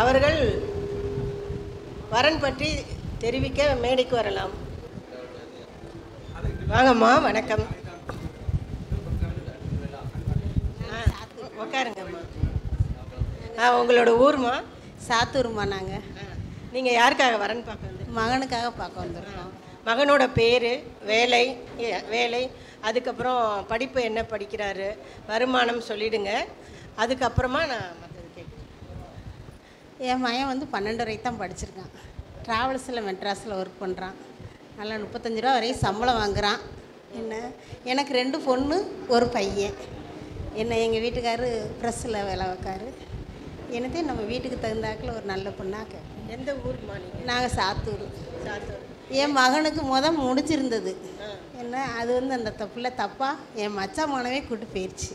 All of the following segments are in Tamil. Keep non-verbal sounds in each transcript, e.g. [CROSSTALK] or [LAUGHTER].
அவர்கள் வரன் பற்றி தெரிவிக்க மேடைக்கு வரலாம். வாங்கம்மா வணக்கம். உட்காருங்கம்மா ஆ உங்களோட ஊர்மா? சாத்தூர்மா நாங்கள் நீங்கள் யாருக்காக வரன் பார்க்க வந்து மகனுக்காக பார்க்க வந்திருக்கோம். மகனோட பேர் வேலை வேலை. அதுக்கப்புறம் படிப்பு என்ன படிக்கிறாரு? வருமானம் சொல்லிடுங்க. அதுக்கப்புறமா நான் மற்றது கேட்குறேன் என் மகன் வந்து பன்னெண்டு வரைக்கும் தான் படிச்சிருக்கான். ட்ராவல்ஸில் மெட்ராஸில் ஒர்க் பண்ணுறான் நல்லா முப்பத்தஞ்சு ரூபா வரையும் சம்பளம் வாங்குறான். என்ன? எனக்கு ரெண்டு பொண்ணு ஒரு பையன். என்ன எங்கள் வீட்டுக்காரு ப்ரெஸ்ஸில் வேலை வைக்காரு என்னதே நம்ம வீட்டுக்கு தகுந்தாக்கில் ஒரு நல்ல பொண்ணாக கேட்பேன் எந்த ஊர்மா நீங்கள் நாங்கள் சாத்தூர். சாத்தூர் என் மகனுக்கு முத முடிச்சிருந்தது. என்ன? அது வந்து அந்த தப்புல தப்பாக என் மச்சான் மகனவே கூட்டு போயிடுச்சு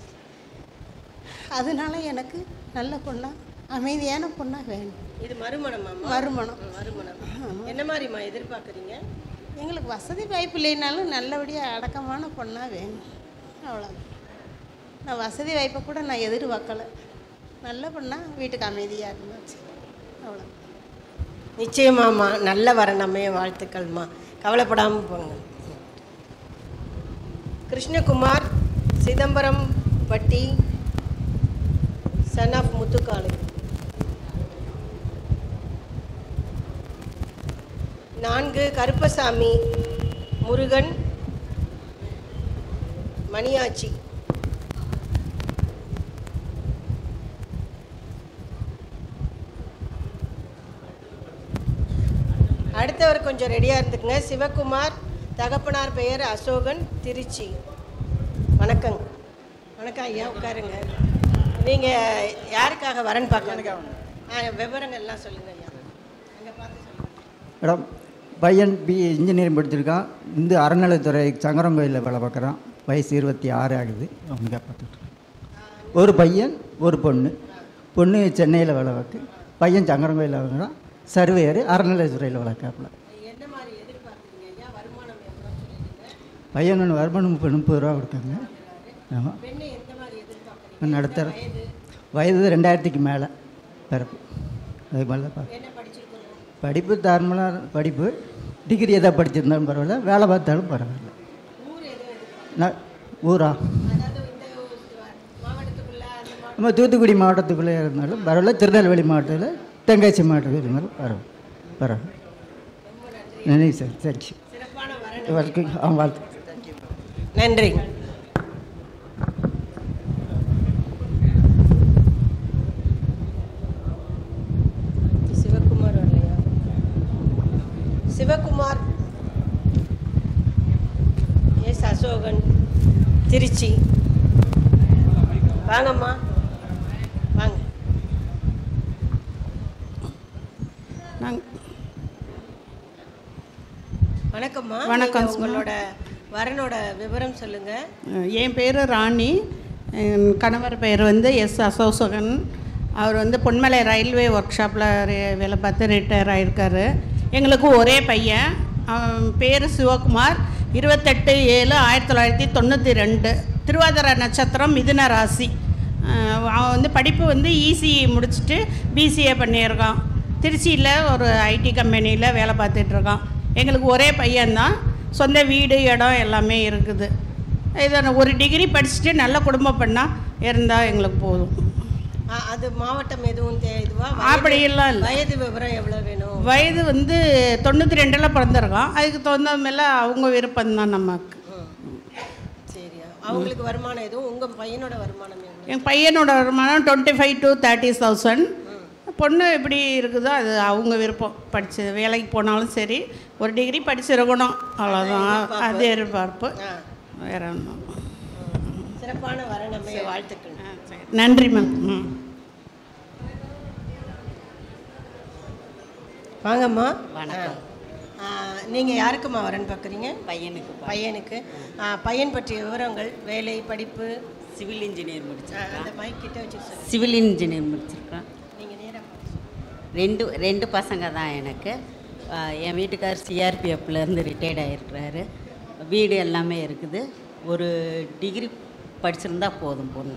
அதனால எனக்கு நல்ல பொண்ணா அமைதியான பொண்ணா வேணும். இது மறுமணமாம்மா மறுமணம். மறுமணம். என்ன மாதிரிம்மா எதிர்பார்க்குறீங்க? எங்களுக்கு வசதி வாய்ப்பு இல்லைனாலும் நல்லபடியாக அடக்கமான பொண்ணாக வேணும். அவ்வளோதான் நான் வசதி வாய்ப்பை கூட நான் எதிர்பார்க்கலை. நல்ல பொண்ணா வீட்டுக்கு அமைதியாக இருந்துச்சு. அவ்வளோ நிச்சயமாம்மா நல்ல வரணுமே வாழ்த்துக்கள்மா கவலைப்படாமல் போங்க. கிருஷ்ணகுமார் சிதம்பரம் பட்டி சன் ஆஃப் முத்துக்காளு நான்கு கருப்பசாமி முருகன் மணியாச்சி. அடுத்தவர் கொஞ்சம் ரெடியாக இருந்துக்குங்க. சிவகுமார் தகப்பனார் பெயர் அசோகன் திருச்சி. வணக்கங்க. வணக்கம் ஐயா உட்காருங்க. நீங்கள் யாருக்காக வரன் பார்க்க ஆ விவரங்கள்லாம் சொல்லுங்க ஐயா. அங்கே பார்த்து சொல்லுங்க. மேடம் பையன் பி இன்ஜினியரிங் படிச்சிருக்கான். இந்த அறநிலைத்துறை சங்கரங்கோயிலில் வேலை பார்க்குறான். வயசு இருபத்தி ஆறு ஆகுது. பார்த்துட்டு. ஒரு பையன் ஒரு பொண்ணு. பொண்ணு சென்னையில் வேலை பார்க்கு. பையன் சங்கரங்கோயிலில் வாங்குறான். சர்வேயர் அறநிலைத்துறையில் வேலை பார்க்கல என்ன மாதிரி எதிர்பார்க்குறீங்க ஐயா? வருமானம் எவ்வளோ சொல்லிடுங்க பையன் ஒன்று வருமானம் முப்பது முப்பது ரூபா கொடுக்காங்க. ஆமாம் மாதிரி நடுத்தர வயது ரெண்டாயிரத்துக்கு மேலே பிறப்பு. அது என்ன படிச்சிருக்கணும் படிப்பு தாராளமாக படிப்பு டிகிரி எதாவது படிச்சிருந்தாலும் பரவாயில்ல வேலை பார்த்தாலும் பரவாயில்ல. நான் ஊரா? நம்ம தூத்துக்குடி மாவட்டத்துக்குள்ளே இருந்தாலும் பரவாயில்ல திருநெல்வேலி மாவட்டத்தில் தென்காசி மாவட்டத்தில் இருந்தாலும் பரவாயில்ல பரவாயில்ல. நன்றி. சார் தேங்க்யூ வரன் வாழ்க்கை ஆ வாழ்த்து நன்றி சிவகுமார் வரலையா சிவகுமார் எஸ் அசோகன் திருச்சி வாங்கம்மா. வாங்க. வணக்கம்மா. வணக்கம், உங்களோட வரனோட விவரம் சொல்லுங்க. என் பேர் ராணி. கணவர் பேர் வந்து எஸ் அசோசகன். அவர் வந்து பொன்மலை ரயில்வே ஒர்க் ஷாப்பில் வேலை பார்த்து ரிட்டையர் ஆகிருக்காரு எங்களுக்கு ஒரே பையன். பேர் சிவகுமார். இருபத்தெட்டு ஏழு ஆயிரத்தி தொள்ளாயிரத்தி தொண்ணூற்றி ரெண்டு. திருவாதிரை நட்சத்திரம் மிதுன ராசி. அவன் வந்து படிப்பு வந்து இசிஇ முடிச்சுட்டு பிசிஏ பண்ணியிருக்கான். திருச்சியில் ஒரு ஐடி கம்பெனியில் வேலை பார்த்துட்ருக்கான். எங்களுக்கு ஒரே பையன்தான். சொந்த வீடு இடம் எல்லாமே இருக்குது. இதை ஒரு டிகிரி படிச்சுட்டு நல்ல குடும்பம் பண்ணால் இருந்தால் எங்களுக்கு போதும். அது மாவட்டம் எதுவும் இதுவா? வயது- அப்படியெல்லாம் இல்லை வயது விவரம் எவ்வளவு வேணும்? வயது வந்து தொண்ணூற்றி ரெண்டில் பிறந்திருக்கான். அதுக்கு தகுந்த மேலே அவங்க விருப்பம்தான் நமக்கு. சரி அவங்களுக்கு வருமானம் எதுவும்? உங்க பையனோட வருமானம் என் பையனோட வருமானம் twenty five to thirty thousand பொண்ணு எப்படி இருக்குதோ அது அவங்க விருப்பம். படித்து வேலைக்கு போனாலும் சரி ஒரு டிகிரி படிச்சிருக்கணும். அவ்வளோதான் அது எதிர்பார்ப்பு. வேற ஒன்றும் சிறப்பான வரனமே வாழ்த்துக்கள். நன்றி மேம் ம். வாங்கம்மா. வணக்கம். ஆ, நீங்க யாருக்குமா வரன் பார்க்குறீங்க? பையனுக்கு. பையனுக்கு பையன் பற்றிய விவரங்கள் வேலை படிப்பு? சிவில் இன்ஜினியர் ஆ, முடிச்சிருக்கான் அந்த மைக் கிட்ட வச்சு சிவில் இன்ஜினியர் முடிச்சிருக்கான் நீங்க நேரா பார்த்து சொல்லுங்க. ரெண்டு ரெண்டு பசங்க தான் எனக்கு. என் வீட்டுக்கார் சிஆர்பிஎஃப்லேருந்து ரிட்டையர்ட் ஆகிருக்கிறாரு வீடு எல்லாமே இருக்குது. ஒரு டிகிரி படிச்சிருந்தா போதும் பொண்ணு.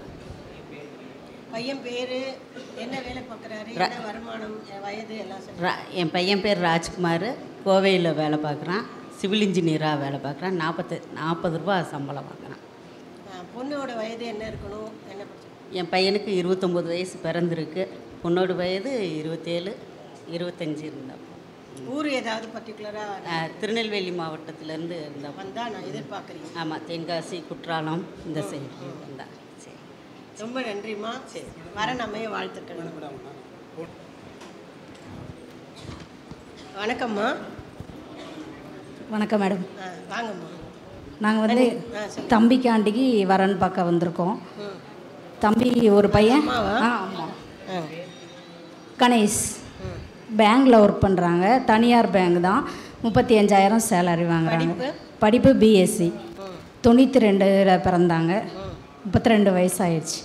பையன் பேரு என்ன வேலை பார்க்குறாரு? வருமானம் வயது எல்லாம் என் பையன் பேர் ராஜ்குமார். கோவையில் வேலை பார்க்குறான் சிவில் இன்ஜினியராக வேலை பார்க்குறான் நாற்பத்து நாற்பது ரூபா சம்பளம் வாங்குறான். பொண்ணோட வயது என்ன இருக்கணும்? என்ன? என் பையனுக்கு இருபத்தொம்போது வயசு பிறந்திருக்கு. பொண்ணோட வயது இருபத்தேழு இருபத்தஞ்சி இருந்தால் ஊர் ஏதாவது பர்டிகுலராக திருநெல்வேலி மாவட்டத்திலேருந்து இருந்தால் வந்தால் நான் எதிர்பார்க்குறீங்க ஆமாம் தென்காசி குற்றாலம் இந்த சைடு இருந்தா சரி. ரொம்ப நன்றிம்மா. சரி வர நம்மைய வாழ்த்துக்கள்? வணக்கம்மா. வணக்கம் மேடம். வாங்கம்மா. நாங்கள் வந்து. தம்பிக்காண்டிக்கு வரன் பார்க்க வந்திருக்கோம். தம்பி ஒரு பையன்? ஆ ஆமாம் கணேஷ். பேங்க்கில் ஒர்க் பண்ணுறாங்க தனியார் பேங்க் தான். முப்பத்தி அஞ்சாயிரம் சேலரி வாங்குறாங்க. படிப்பு? படிப்பு பிஎஸ்சி தொண்ணூற்றி ரெண்டில் பிறந்தாங்க. முப்பத்தி ரெண்டு வயசாயிடுச்சு.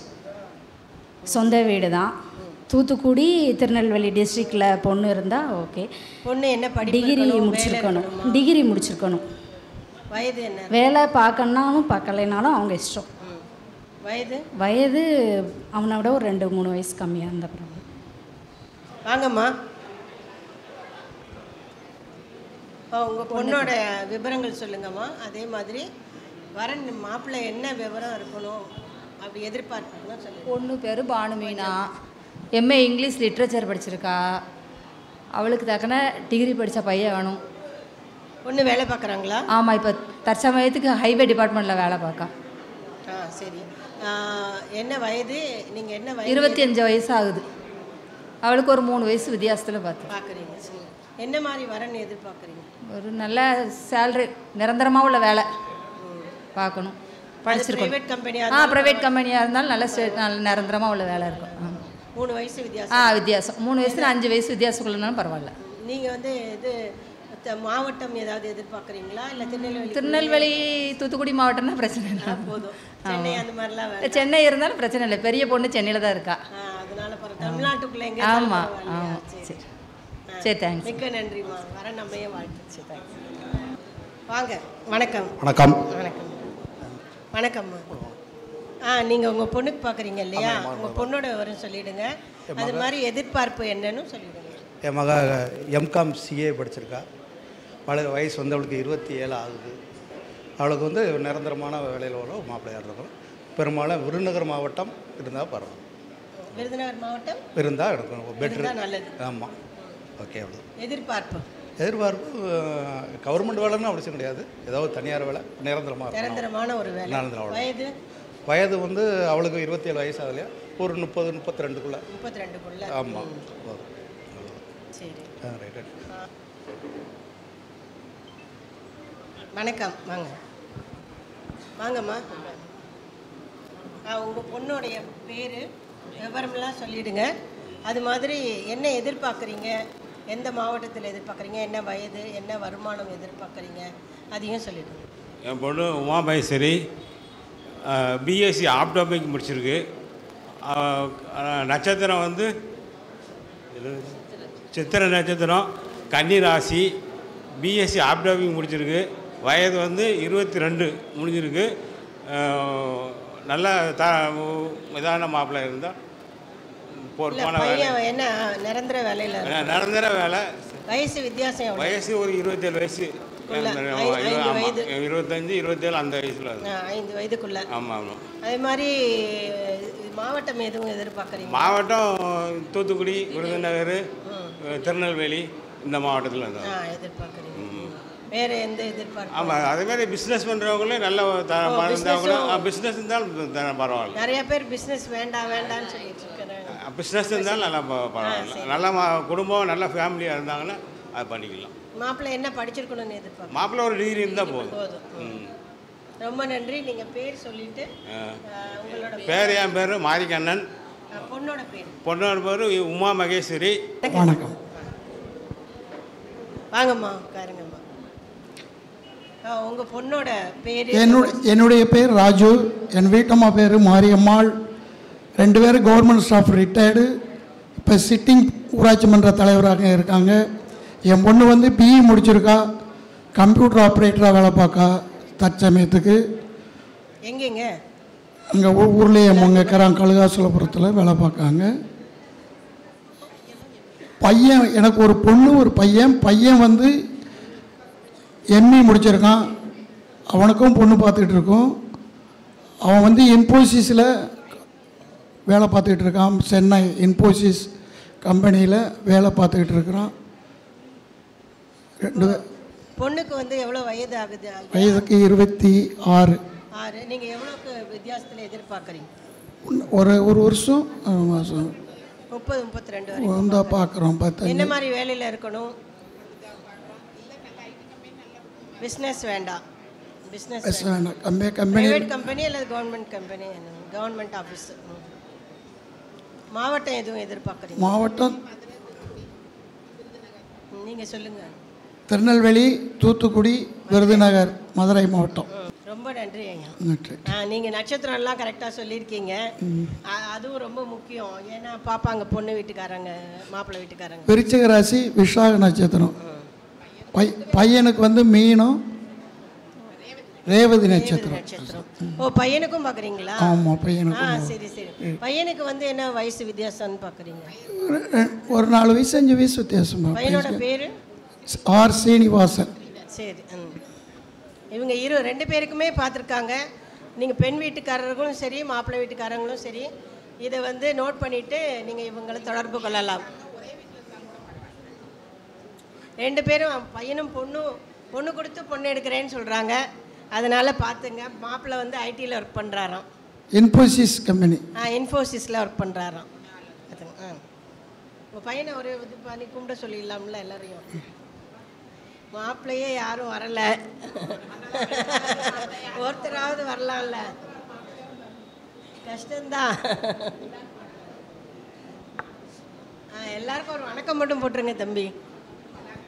சொந்த வீடு தான். தூத்துக்குடி திருநெல்வேலி டிஸ்ட்ரிக்டில் பொண்ணு இருந்தால் ஓகே பொண்ணு என்ன டிகிரி முடிச்சிருக்கணும்? டிகிரி முடிச்சிருக்கணும். வயது என்ன? வேலை பார்க்கணுனாலும் பார்க்கலைனாலும் அவங்க இஷ்டம். வயது? வயது அவனை விட ஒரு ரெண்டு மூணு வயசு கம்மியாக இருந்த பிறகு வாங்கம்மா. உங்கள் பொண்ணோட விவரங்கள் சொல்லுங்கம்மா. அதே மாதிரி வரன் மாப்பிள்ளை என்ன விவரம் இருக்கணும்? அப்படி எதிர்பார்க்கணும் பொண்ணு பேர் பானுமீனா. எம்ஏ இங்கிலீஷ் லிட்ரேச்சர் படிச்சிருக்கா. அவளுக்கு தக்கன டிகிரி படித்த பையன் வேணும். பொண்ணு வேலை பார்க்குறாங்களா? ஆமாம் இப்போ தற்சமயத்துக்கு ஹைவே டிபார்ட்மெண்ட்டில் வேலை பார்க்கா. ஆ சரி. என்ன வயது? நீங்கள் என்ன வயது? இருபத்தி அஞ்சு வயசு ஆகுது. அவளுக்கு ஒரு மூணு வயசு வித்தியாசத்தில் பார்த்து பார்க்குறீங்க சரி. என்ன மாதிரி வரன் எதிர்பார்க்குறீங்க? ஒரு நல்ல சேல்ரி நிரந்தரமாக உள்ள வேலை. பார்க்கணும். கம்பெனியாக ஆ ப்ரைவேட் கம்பெனியாக இருந்தாலும் நல்ல நிரந்தரமாக உள்ள வேலை இருக்கும். ஆ. மூணு வயசு வித்தியாசம். ஆ வித்தியாசம். மூணு வயசுல அஞ்சு வயசு வித்தியாசத்துக்குள்ளனாலும் பரவாயில்ல. நீங்கள் வந்து இது மாவட்டம் ஏதாவது எதிர்பார்க்குறீங்களா? இல்லை திருநெல்வேலி திருநெல்வேலி தூத்துக்குடி மாவட்டம்னா பிரச்சனை இல்லை. போதும். சென்னை அந்த மாதிரிலாம். சென்னை இருந்தாலும் பிரச்சனை இல்லை. பெரிய பொண்ணு சென்னையில் தான் இருக்கா. அதனால தமிழ்நாட்டுக்குள்ள எங்க ஆமாம் ஆமாம் சரி. சரி. தேங்க்ஸ் மிக்க நன்றிம்மா. வர நம்மையே வாழ்த்து வாங்க. வணக்கம். வணக்கம். வணக்கம். வணக்கம்மா. ஆ நீங்கள் உங்கள் பொண்ணுக்கு பார்க்குறீங்க இல்லையா? உங்கள் பொண்ணோட விவரம் சொல்லிடுங்க. அது மாதிரி எதிர்பார்ப்பு என்னன்னு சொல்லிடுங்க. என் மக எம்காம் சிஏ படிச்சிருக்கா. அவளுக்கு வயசு வந்து அவளுக்கு இருபத்தி ஏழு ஆகுது. அவளுக்கு வந்து நிரந்தரமான வேலையில் உள்ள ஒரு மாப்பிள்ளையார் இருக்கும் பெரும்பாலும் விருதுநகர் மாவட்டம் இருந்தால் பரவாயில்ல. விருதுநகர் மாவட்டம்? இருந்தால் எடுக்கணும் பெட்ரு நல்லது. ஆமாம் ஓகே அவ்வளோ எதிர்பார்ப்பு? எதிர்பார்ப்பு கவர்மெண்ட் வேலைன்னு அவசியம் கிடையாது. ஏதாவது தனியார் வேலை நிரந்தரமாக நிரந்தரமான ஒரு வேலை. நிரந்தரம் அவ்வளோ. வயது? வயது வந்து அவளுக்கு இருபத்தி ஏழு வயசு ஆகலையா? ஒரு முப்பது முப்பத்தி ரெண்டுக்குள்ளே முப்பத்தி ரெண்டுக்குள்ள ஆமாம் சரி. ரைட் வணக்கம். வாங்க. வாங்கம்மா. ஆ உங்கள் பொண்ணுடைய பேர் விவரம்லாம் சொல்லிடுங்க. அது மாதிரி என்ன எதிர்பார்க்குறீங்க? எந்த மாவட்டத்தில் எதிர்பார்க்குறீங்க? என்ன வயது? என்ன வருமானம் எதிர்பார்க்குறீங்க? அதையும் சொல்லிடுங்க. என் பொண்ணு உமா பிஎஸ்சி ஆப்டாமிக் முடிச்சிருக்கு. நட்சத்திரம் வந்து சித்திரை நட்சத்திரம் கன்னி ராசி பிஎஸ்சி ஆப்டாமிக் முடிச்சிருக்கு. வயது வந்து இருபத்தி ரெண்டு முடிஞ்சிருக்கு. நல்ல த இதான மாப்பிள்ளை இருந்தால் பொறுப்பான வேலை என்ன நிரந்தர வேலையில் நிரந்தர வேலை. வயசு வித்தியாசம் வயசு ஒரு இருபத்தேழு வயசு. இருபத்தஞ்சி இருபத்தேழு அந்த வயசில் ஐந்து வயதுக்குள்ள. ஆமாம் ஆமாம் அதே மாதிரி மாவட்டம் எதுவும் எதிர்பார்க்குறீங்க? மாவட்டம் தூத்துக்குடி விருதுநகர் திருநெல்வேலி இந்த மாவட்டத்தில் எதிர்பார்க்குறீங்க. வேற எந்த எதிர்பார்ப்பு? ஆமாம் அதே மாதிரி பிஸ்னஸ் பண்ணுறவங்களே நல்ல business-உம் பிஸ்னஸ் இருந்தாலும் பரவாயில்ல. நிறைய பேர் பிஸ்னஸ் வேண்டாம் வேண்டாம்னு சொல்லிட்டு இருக்கிறாங்க. பிஸ்னஸ் இருந்தாலும் நல்லா பரவாயில்ல. நல்ல குடும்பம் நல்ல ஃபேமிலியாக இருந்தாங்கன்னா அது பண்ணிக்கலாம். மாப்பிள்ளை என்ன படிச்சிருக்கணும்னு எதிர்பார்க்க மாப்பிள்ளை ஒரு டிகிரி இருந்தால் போதும். ரொம்ப நன்றி. நீங்க பேர் சொல்லிட்டு உங்களோட பேர் என் பேர் மாரிக்கண்ணன். பொண்ணோட பேர்? பொண்ணோட பேர் உமா மகேஸ்வரி. வணக்கம். வாங்கம்மா உட்காருங்கம்மா. ஆ, உங்க பொண்ணோட பேரு? என்னுடைய என்னுடைய பேர் ராஜு. என் வீட்டம்மா பேர் மாரியம்மாள். ரெண்டு பேரும் கவர்மெண்ட் ஸ்டாஃப் ரிட்டையர்டு இப்போ சிட்டிங் ஊராட்சி மன்ற தலைவராக இருக்காங்க. என் பொண்ணு வந்து பிஇ முடிச்சிருக்கா. கம்ப்யூட்டர் ஆப்ரேட்டராக வேலை பார்க்கா தற்சமயத்துக்கு. எங்கெங்க? அங்கே ஊர்லேயே அவங்க இருக்கிறாங்க கழுகாசுலபுரத்தில் வேலை பார்க்காங்க பையன் எனக்கு ஒரு பொண்ணு ஒரு பையன். பையன் வந்து எம்இ முடிச்சிருக்கான். அவனுக்கும் பொண்ணு பார்த்துக்கிட்டு இருக்கோம். அவன் வந்து இன்ஃபோசிஸில் வேலை பார்த்துக்கிட்டு இருக்கான். சென்னை இன்ஃபோசிஸ் கம்பெனியில் வேலை பார்த்துக்கிட்டு இருக்கிறான். ரெண்டு பொண்ணுக்கு வந்து எவ்வளோ வயது ஆகுது? வயதுக்கு இருபத்தி ஆறு. ஆறு. நீங்கள் எவ்வளோக்கு வித்தியாசத்தில் எதிர்பார்க்குறீங்க? ஒரு ஒரு வருஷம் மாசம். முப்பது முப்பத்தி ரெண்டு வரைக்கும் வந்தா பார்க்குறோம் என்ன பார்த்தா மாதிரி வேலையில் இருக்கணும்? பிஸ்னஸ் வேண்டாம். பிஸ்னஸ் பஸ் வேண்டாம். கம்பெனி கம்பெனி அல்லது கவர்மெண்ட் கம்பெனி கவர்மெண்ட் ஆஃபீஸ் மாவட்டம் எதுவும் எதிர்பார்க்குறீங்க? மாவட்டம்? நீங்கள் சொல்லுங்கள் திருநெல்வேலி தூத்துக்குடி விருதுநகர் மதுரை மாவட்டம். ரொம்ப நன்றி ஐயா. நன்றி. ஆ, நீங்க நட்சத்திரம் எல்லாம் கரெக்டாக சொல்லியிருக்கீங்க அதுவும் ரொம்ப முக்கியம். ஏன்னா பாப்பாங்க பொண்ணு வீட்டுக்காரங்க மாப்பிள்ளை வீட்டுக்காரங்க. விருச்சிக ராசி விஷாக நட்சத்திரம். பையனுக்கு வந்து மீனம் ரேவதி நட்சத்திரம். ஓ பையனுக்கும் பார்க்குறீங்களா ஆமாம் ஆ பையனுக்கு சரி சரி. பையனுக்கு வந்து என்ன வயசு வித்தியாசம்னு பார்க்குறீங்க ஒரு நாலு வயசு அஞ்சு வயசு வித்தியாசமா. பையனோட பேர்? ஆர் சீனிவாசன். சரி இவங்க இரு ரெண்டு பேருக்குமே பார்த்துருக்காங்க. நீங்கள் பெண் வீட்டுக்காரர்களும் சரி மாப்பிள்ளை வீட்டுக்காரங்களும் சரி இதை வந்து நோட் பண்ணிவிட்டு நீங்கள் இவங்களை தொடர்பு கொள்ளலாம். ரெண்டு பேரும் பையனும் பொண்ணும் பொண்ணு கொடுத்து பொண்ணு எடுக்கிறேன்னு சொல்கிறாங்க அதனால் பார்த்துங்க. மாப்பிள்ளை வந்து ஐடியில் ஒர்க் பண்ணுறாராம் இன்ஃபோசிஸ் கம்பெனி ஆ இன்ஃபோசிஸில் ஒர்க் பண்ணுறாராம் அதுங்க ஆ. உங்கள் பையனை ஒரு இது பண்ணி கும்பிட சொல்லிடலாம்ல எல்லாரையும். மாப்பிள்ளையே யாரும் வரல. ஒருத்தராவது வரலாம்ல. கஷ்டம்தான். ஆ எல்லாருக்கும் ஒரு வணக்கம் மட்டும் போட்டுருங்க தம்பி.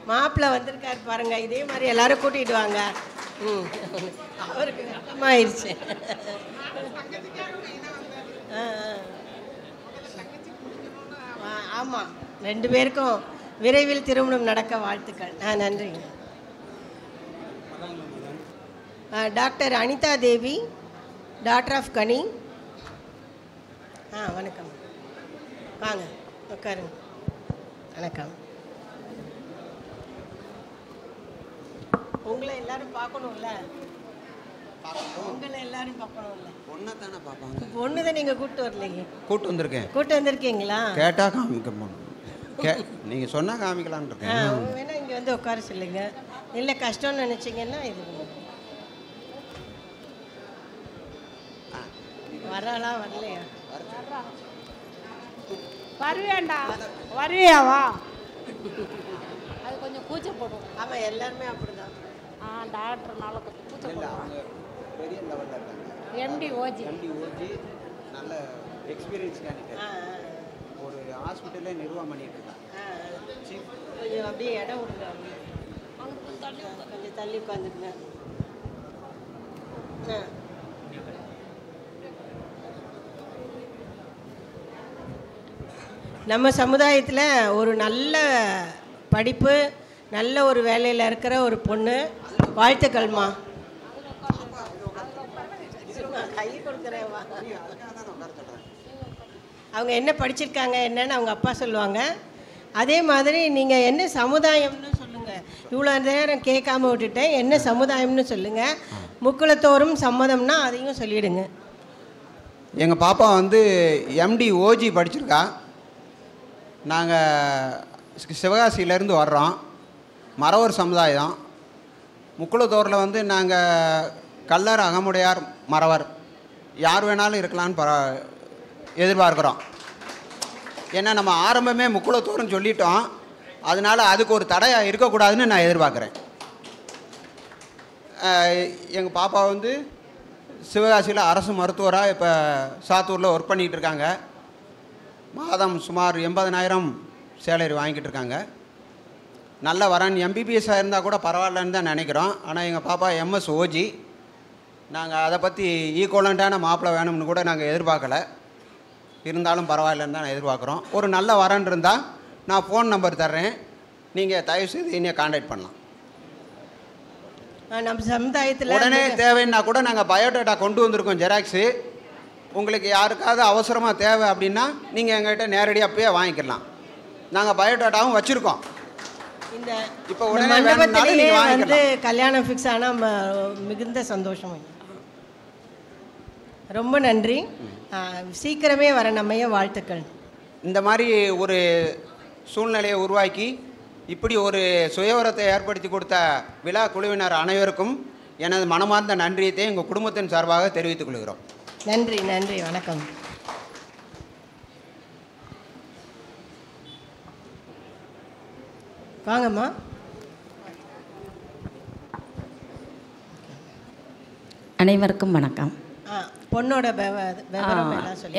மாப்பிள்ளை வந்திருக்காரு பாருங்க. இதே மாதிரி எல்லாரும் கூட்டிட்டு வாங்க. ம். அவருக்கு ஆயிடுச்சு ஆ ஆமாம் ரெண்டு பேருக்கும் விரைவில் திருமணம் நடக்க வாழ்த்துக்கள். ஆ நன்றிங்க. Doctor Anitha Devi daughter of Kani ஆ வணக்கம். வாங்க உட்காருங்க. வணக்கம். உங்களை எல்லாரும் பார்க்கணும்ல? உங்களை எல்லாரும் பார்க்கணும்ல? பொண்ணை தானே பார்ப்பாங்க? பொண்ணு தான் நீங்கள் கூப்பிட்டு வரலைங்க கூட்டு வந்திருக்கேன். கூட்டு வந்திருக்கீங்களா? கேட்டால் காமிக்க மாட்டோம். கே நீங்கள் சொன்னால் காமிக்கலான்னு ஆ இருக்கேன் வேணா இங்கே வந்து உட்கார சொல்லுங்க. இல்லை கஷ்டம்னு நினச்சிங்கன்னா இது வராளா வரலையா? வருவேண்டா வருவியாவா அது கொஞ்சம் கூச்சப்படும் ஆமாம் எல்லாருமே அப்படிதான். ஆ டாக்டர்னால கொஞ்சம் கூச்சப்படும் பெரிய லெவலில் இருக்காங்க. எம்டி ஓஜி எம்டி ஓஜி நல்ல எக்ஸ்பீரியன்ஸ் கேண்டிடேட் ஆ. ஹாஸ்பிட்டலே நிர்வாகம் பண்ணிட்டு இருக்காங்க அப்படியே இடம் விடுங்க கொஞ்சம் தள்ளி உட்காந்துக்குங்க. ஆ. நம்ம சமுதாயத்தில் ஒரு நல்ல படிப்பு நல்ல ஒரு வேலையில் இருக்கிற ஒரு பொண்ணு வாழ்த்துக்கள்மா கை கொடுக்குறேன் அவங்க என்ன படிச்சிருக்காங்க என்னன்னு அவங்க அப்பா சொல்லுவாங்க. அதே மாதிரி நீங்கள் என்ன சமுதாயம்னு சொல்லுங்கள் இவ்வளோ நேரம் கேட்காம விட்டுட்டேன். என்ன சமுதாயம்னு சொல்லுங்கள் முக்குளத்தோறும் சம்மதம்னா அதையும் சொல்லிவிடுங்க எங்கள் பாப்பா வந்து எம்டி ஓஜி படிச்சிருக்கா. நாங்கள் சிவகாசியிலேருந்து வர்றோம். மறவர் சமுதாயம். முக்குளத்தோரில் வந்து நாங்கள் கல்லர் அகமுடையார் மறவர் யார் வேணாலும் இருக்கலான்னு பர எதிர்பார்க்குறோம். ஏன்னா நம்ம ஆரம்பமே முக்குளத்தூர்னு சொல்லிட்டோம். அதனால அதுக்கு ஒரு தடையாக இருக்கக்கூடாதுன்னு நான் எதிர்பார்க்குறேன். எங்கள் பாப்பா வந்து சிவகாசியில் அரசு மருத்துவராக இப்போ சாத்தூரில் ஒர்க் பண்ணிகிட்டு இருக்காங்க மாதம் சுமார் எண்பதனாயிரம் சேலரி வாங்கிட்டு இருக்காங்க நல்ல வரான் எம்பிபிஎஸ்ஸாக இருந்தால் கூட பரவாயில்லன்னு தான் நினைக்கிறோம். ஆனால் எங்கள் பாப்பா எம்எஸ் ஓஜி நாங்கள் அதை பற்றி ஈக்குவலண்ட்டான மாப்பிள்ளை வேணும்னு கூட நாங்கள் எதிர்பார்க்கல. இருந்தாலும் பரவாயில்லன்னு தான் எதிர்பார்க்குறோம். ஒரு நல்ல வரன் இருந்தால் நான் ஃபோன் நம்பர் தர்றேன். நீங்கள் தயவுசெய்து என்னைய காண்டாக்ட் பண்ணலாம். நம்ம சமுதாயத்தில் உடனே தேவைன்னா கூட நாங்கள் பயோடேட்டா கொண்டு வந்திருக்கோம் ஜெராக்ஸு உங்களுக்கு யாருக்காவது அவசரமாக தேவை அப்படின்னா நீங்கள் எங்கள்கிட்ட நேரடியாக போய் வாங்கிக்கலாம். நாங்கள் பயோடாட்டாவும் வச்சுருக்கோம். இந்த இப்போ உடனே வந்து கல்யாணம் ஃபிக்ஸ் ஆனால் மிகுந்த சந்தோஷம். ரொம்ப நன்றி. சீக்கிரமே வர நம்மைய வாழ்த்துக்கள். இந்த மாதிரி ஒரு சூழ்நிலையை உருவாக்கி இப்படி ஒரு சுயவரத்தை ஏற்படுத்தி கொடுத்த விழா குழுவினர் அனைவருக்கும் எனது மனமார்ந்த நன்றியத்தை எங்கள் குடும்பத்தின் சார்பாக தெரிவித்துக் கொள்கிறோம். நன்றி நன்றி வணக்கம். வாங்கம்மா. அனைவருக்கும் வணக்கம். பொண்ணோட